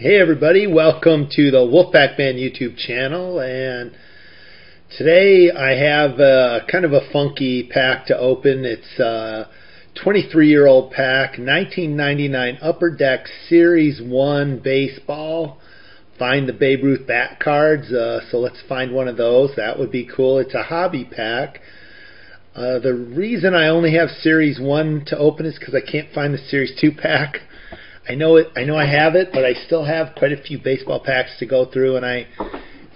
Hey everybody, welcome to the Wolfpack Man YouTube channel and today I have a, kind of a funky pack to open. It's a 23 year old pack, 1999 Upper Deck Series 1 baseball. Find the Babe Ruth bat cards, uh, so let's find one of those. That would be cool. It's a hobby pack. Uh, the reason I only have Series 1 to open is because I can't find the Series 2 pack. I know it. I know I have it, but I still have quite a few baseball packs to go through, and I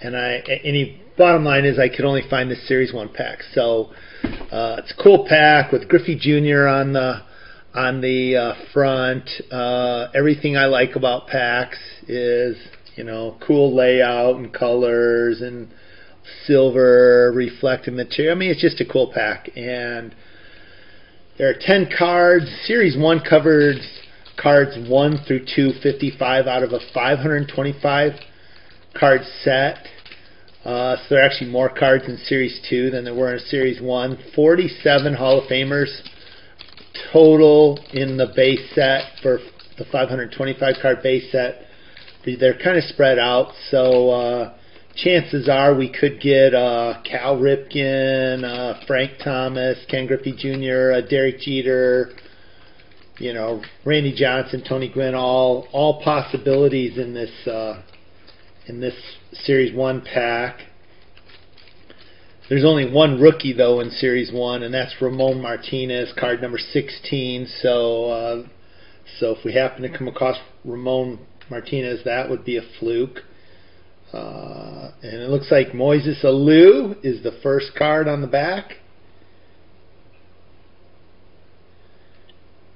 and I any bottom line is I could only find the Series One pack. So uh, it's a cool pack with Griffey Jr. on the on the uh, front. Uh, everything I like about packs is you know cool layout and colors and silver reflective material. I mean, it's just a cool pack, and there are ten cards. Series One covered cards 1 through 255 out of a 525 card set. Uh, so there are actually more cards in Series 2 than there were in Series 1. 47 Hall of Famers total in the base set for the 525 card base set. They're kind of spread out, so uh, chances are we could get uh, Cal Ripken, uh, Frank Thomas, Ken Griffey Jr., uh, Derek Jeter, you know, Randy Johnson, Tony Gwynn, all all possibilities in this uh, in this Series One pack. There's only one rookie though in Series One, and that's Ramon Martinez, card number 16. So, uh, so if we happen to come across Ramon Martinez, that would be a fluke. Uh, and it looks like Moises Alou is the first card on the back.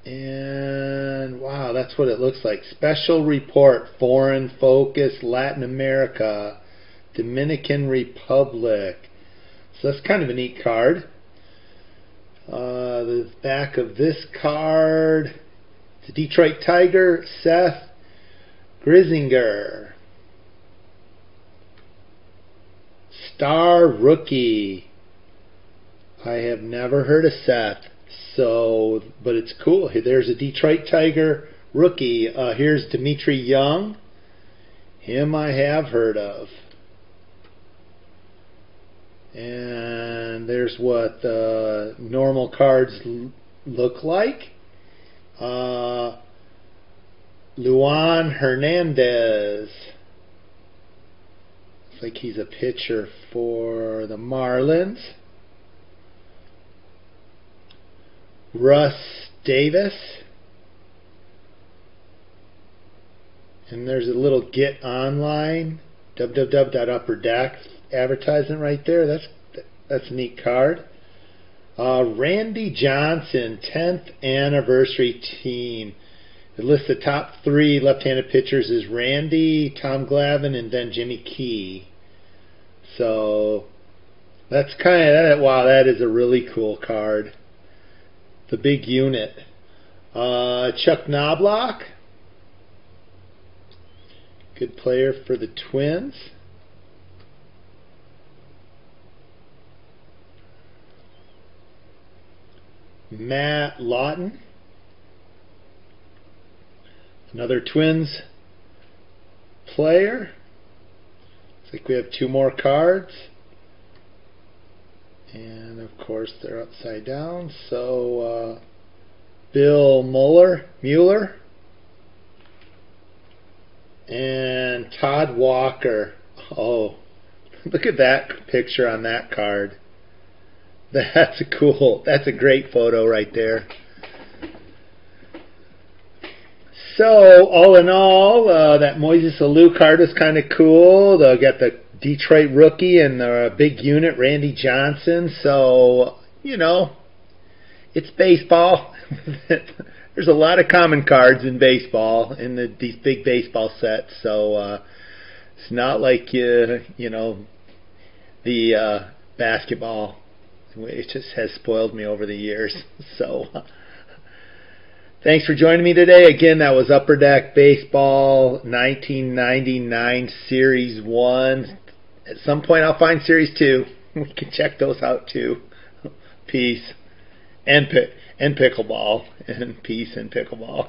And wow, that's what it looks like. Special report, foreign focus, Latin America, Dominican Republic. So that's kind of a neat card. Uh, the back of this card, the Detroit Tiger, Seth Greisinger. Star Rookie. I have never heard of Seth. So, but it's cool. There's a Detroit Tiger rookie. Uh, here's Dmitri Young. Him I have heard of. And there's what uh, normal cards look like. Uh, Livan Hernandez. Looks like he's a pitcher for the Marlins. Russ Davis. And there's a little get online www.upperdeck advertisement right there. That's that's a neat card. Uh, Randy Johnson, 10th anniversary team. It lists the top three left-handed pitchers is Randy, Tom Glavine, and then Jimmy Key. So that's kind of. Wow, that is a really cool card the big unit. Uh, Chuck Knoblauch, good player for the Twins. Matt Lawton, another Twins player. Looks like we have two more cards and of course they're upside down. So uh, Bill Mueller Mueller. And Todd Walker. Oh look at that picture on that card. That's a cool. That's a great photo right there. So all in all uh, that Moises Alou card is kind of cool. They'll get the Detroit rookie and the big unit, Randy Johnson. So, you know, it's baseball. There's a lot of common cards in baseball in the, these big baseball sets. So uh, it's not like uh, you know the uh, basketball. It just has spoiled me over the years. So. Thanks for joining me today. Again, that was Upper Deck Baseball 1999 Series 1. At some point, I'll find Series 2. We can check those out too. Peace. And, and pickleball. And peace and pickleball.